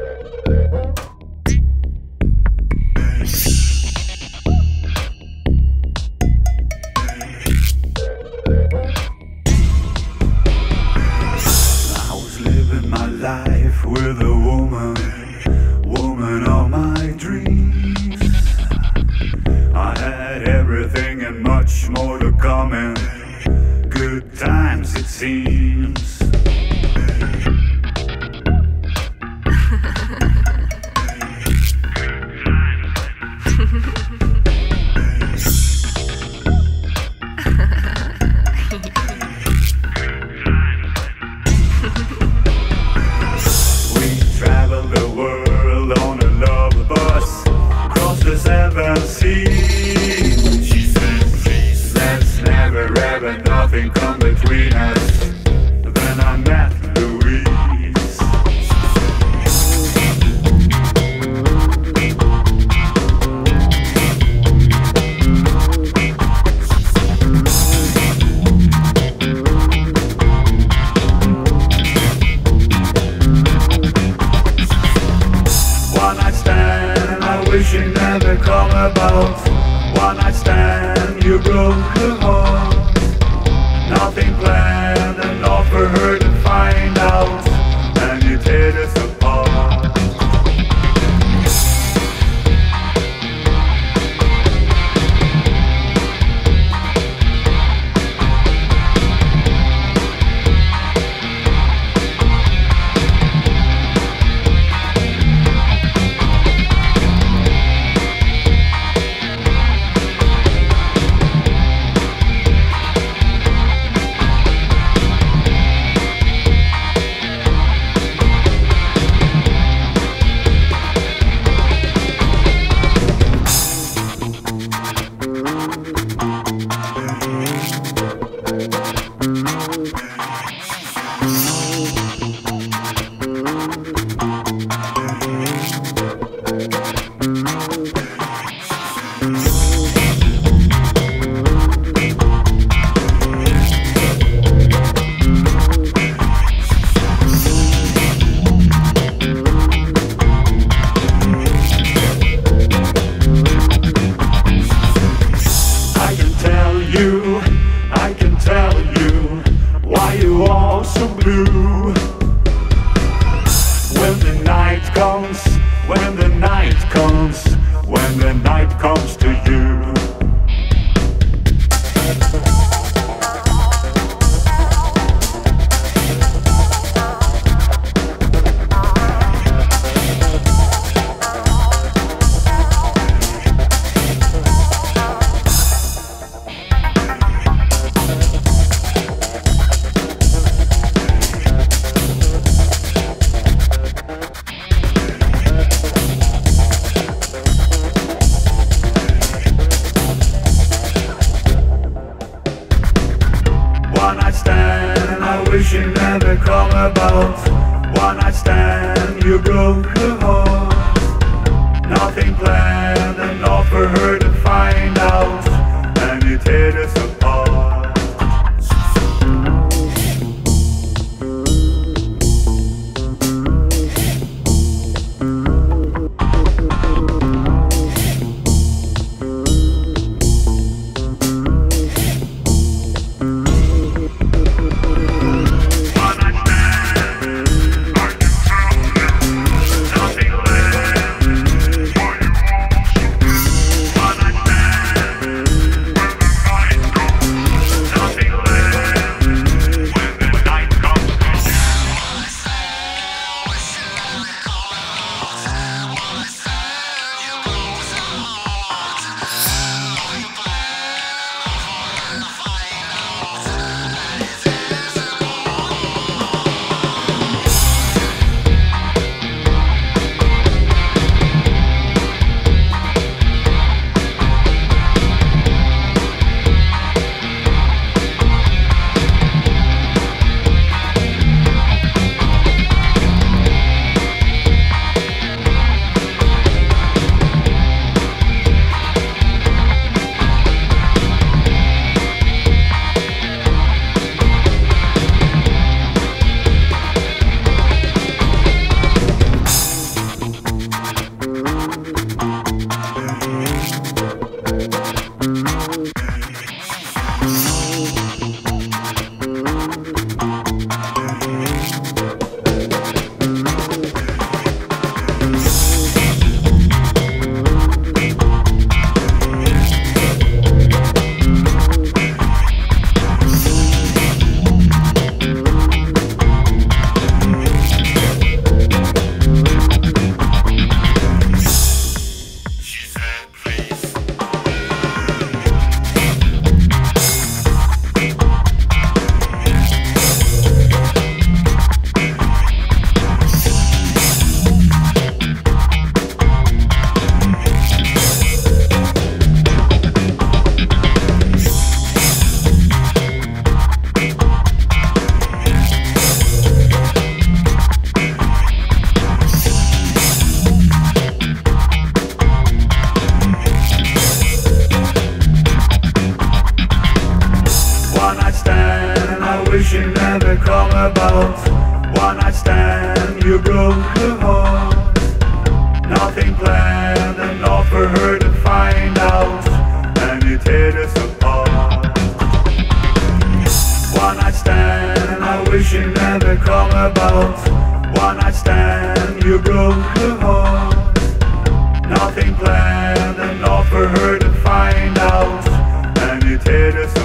I was living my life with a woman, woman of my dreams. I had everything and much more to come in. Good times it seems. come between us. Then I met Louise. One night stand, I wish it never come about. One night stand, you broke the heart nothing planned. I wish you never come about. One night stand, you broke the heart. Nothing planned, enough for her to find out. And it hit us Nothing planned, enough for her to find out, and it tear us apart. One night stand, I wish it never come about. One night stand, you broke the heart. Nothing planned, enough for her to find out, and it tear us